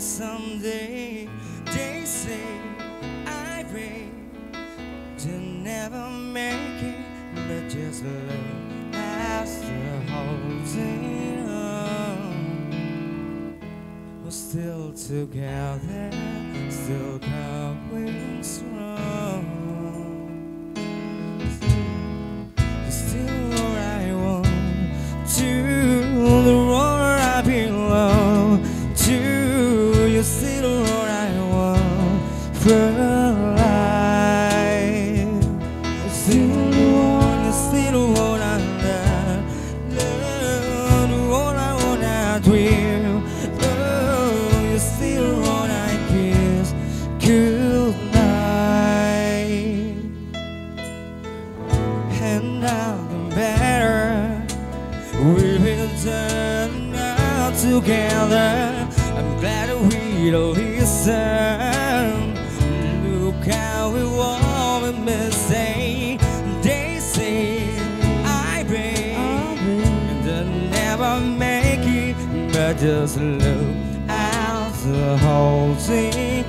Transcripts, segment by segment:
someday they say I pray to never make it, but just look after holding on. We're still together, still come. Still the one, you're still what I love, love what I wanna dream. Oh, you're still what I kiss. Good night and nothing better. We will turn out together. Don't listen. Look how we want and mistake. They say I break and I never make it, but just look out the whole thing.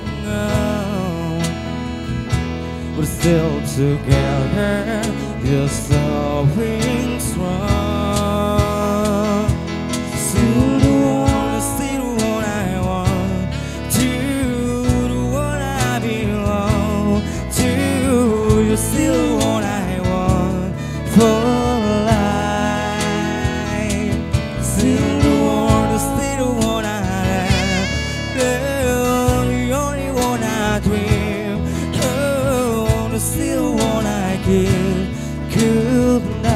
We're still together, just strong. To you, still I want for life. Still the one, still what I love. The only one I dream. Oh, the still one I give. Good night.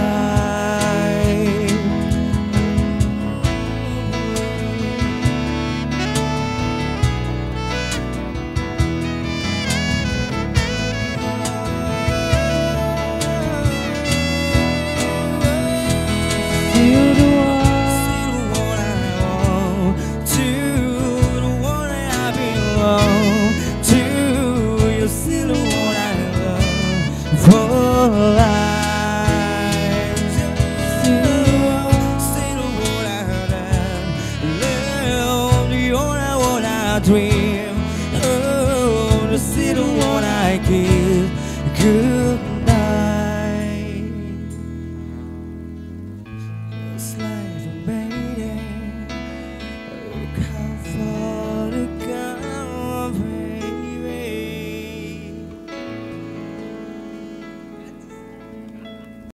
I dream. Oh, the still one I. Good